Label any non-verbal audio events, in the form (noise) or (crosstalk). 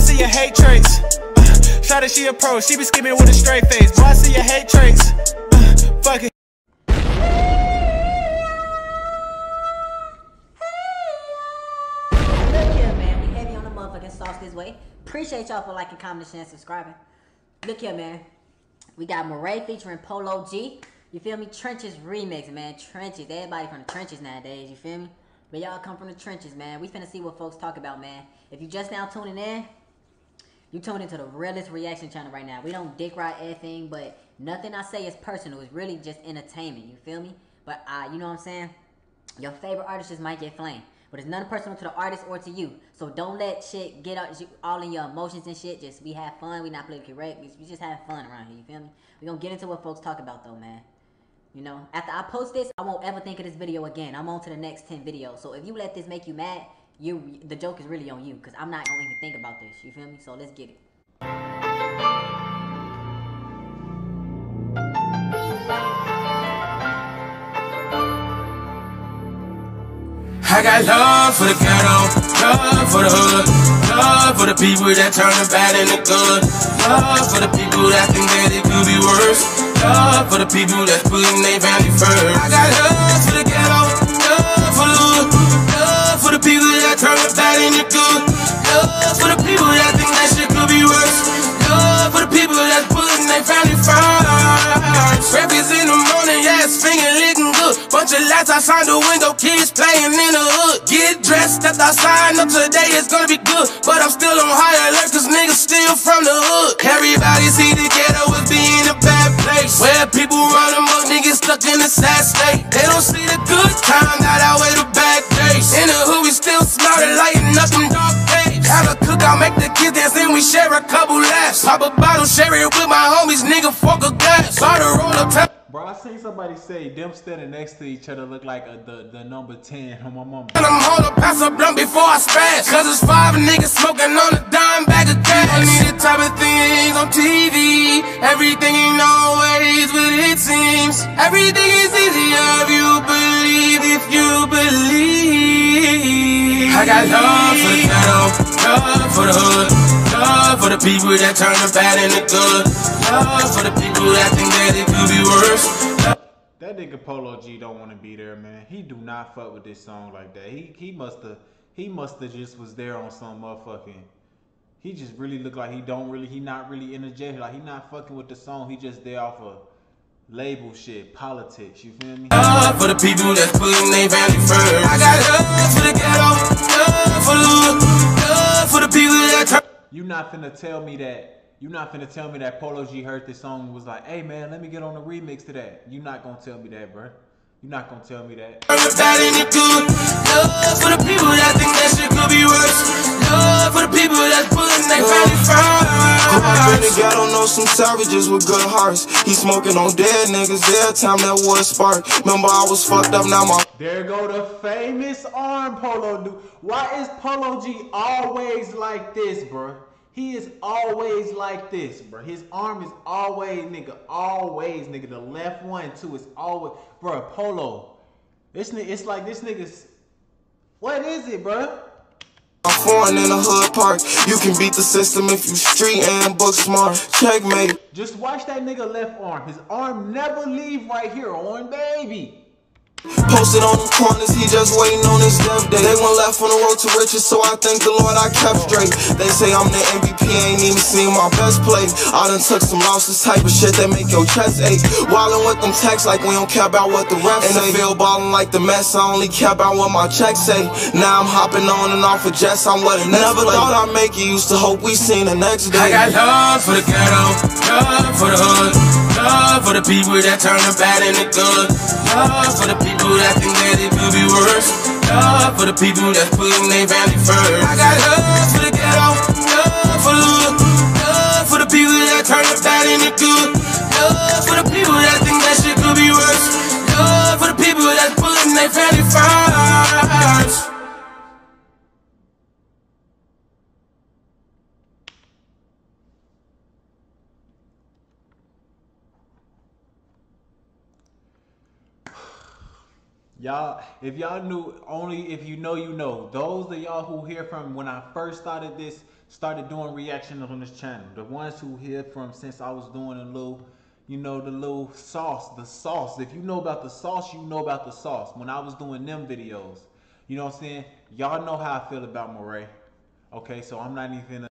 see your hate traits. Uh, Shot she a pro, she be skimming with a straight face. Boy, I see your hate traits. Uh, fuck it. Look here, man. We heavy on the motherfucking sauce this way. Appreciate y'all for liking, commenting, sharing, subscribing. Look here, man. We got Morray featuring Polo G. You feel me? Trenches remix, man. Trenches. Everybody from the trenches nowadays. You feel me? But y'all come from the trenches, man. We finna see what folks talk about, man. If you just now tuning in, you tuned into the realest reaction channel right now. We don't dick ride anything, but nothing I say is personal. It's really just entertainment. You feel me? But uh, you know what I'm saying? Your favorite artist just might get flamed. But it's nothing personal to the artist or to you. So don't let shit get all in your emotions and shit. Just we have fun. We not politically correct. We, we just have fun around here. You feel me? We gonna get into what folks talk about though, man. You know, after I post this, I won't ever think of this video again. I'm on to the next 10 videos. So if you let this make you mad, you the joke is really on you. Because I'm not to even think about this. You feel me? So let's get it. I got love for the ghetto, love for the hood, love for the people that turn the bad into good, love for the people that think that it could be worse, love for the people that's putting their family first. I got love for the ghetto, Bunch of lights outside the window, kids playing in the hood. Get dressed, step outside, know today it's gonna be good. But I'm still on high alert, cause niggas still from the hood. Everybody see the ghetto as being a bad place. Where people run amok, niggas stuck in a sad state. They don't see the good time, that outweigh the bad days. In the hood, we still smarter, lighting up them dark days. Have a cookout, make the kids dance, and we share a couple laughs. Pop a bottle, share it with my homies, nigga, fuck a gas. Start a roll up, Bro, I seen somebody say them standing next to each other look like a, the, the number 10 (laughs) on my mama. I'm hold up, pass a blunt before I spaz. Cause it's five niggas smoking on a dime bag of gas. I need the type of things on TV. Everything ain't always what it seems. Everything is easier if you believe, if you believe. I got love for the ghetto, love for the hood. Love for the people that turn the bad into good. Love for the people that think that it could be worse. That nigga Polo G don't want to be there, man. He do not fuck with this song like that. He he must have he must have just was there on some motherfucking. He just really look like he don't really he not really energetic. Like he not fucking with the song. He just there off of label shit, politics. You feel me? Love for the people that's putting their family first. I got love for the ghetto, not finna tell me that. you're not finna tell me that Polo G heard this song and was like, "Hey man, let me get on the remix to that." You're not gonna tell me that, bro. You're not gonna tell me that. Bad and it. Love for the people that think that shit could be worse. Love for the people that's putting their family Grew up in the first. ghetto, know some savages with good hearts. He smoking on dead niggas every time that wood spark. Remember I was fucked up, now my There go the famous arm Polo dude. Why is Polo G always like this, bro? He is always like this, bro. His arm is always, nigga, always, nigga. The left one too is always, bro. Polo, this nigga, it's like this nigga's. What is it, bro? I'm foreign in a hood park. You can beat the system if you street and book smart. Checkmate. Just watch that nigga left arm. His arm never leave right here on baby. Posted on the corners, he just waiting on his death day. They went left on the road to riches, so I thank the Lord I kept straight. They say I'm the MVP, ain't even seen my best play. I done took some losses, type of shit that make your chest ache. Wildin' with them texts like we don't care about what the refs say. In the field ballin' like the mess, I only care about what my checks say. Now I'm hopping on and off of jets, I'm what Never thought I'd make it, used to hope we seen the next day. I got love for the ghetto, love for the hood, love for the people that turn the bad into good, love for the people that think that it could be worse, love for the people that's putting their family first. I got love for the ghetto, love for the hood, love for the people that turn the bad into good, love for the people that Y'all, if y'all knew, only if you know, you know. Those of y'all who hear from when I first started this, started doing reactions on this channel. The ones who hear from since I was doing a little, you know, the little sauce, the sauce. If you know about the sauce, you know about the sauce. When I was doing them videos, you know what I'm saying? Y'all know how I feel about Morray. Okay, so I'm not even